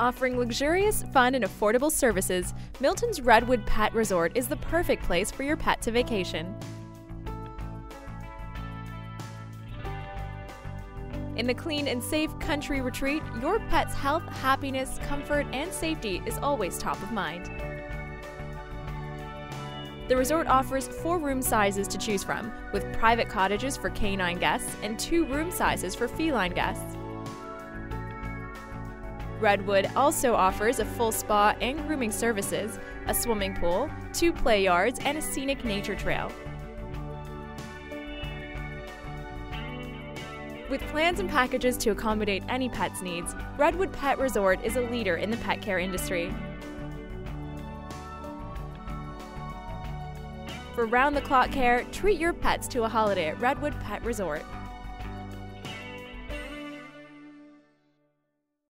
Offering luxurious, fun, and affordable services, Milton's Redwood Pet Resort is the perfect place for your pet to vacation. In the clean and safe country retreat, your pet's health, happiness, comfort, and safety is always top of mind. The resort offers four room sizes to choose from, with private cottages for canine guests and two room sizes for feline guests. Redwood also offers a full spa and grooming services, a swimming pool, two play yards, and a scenic nature trail. With plans and packages to accommodate any pet's needs, Redwood Pet Resort is a leader in the pet care industry. For round the clock care, treat your pets to a holiday at Redwood Pet Resort.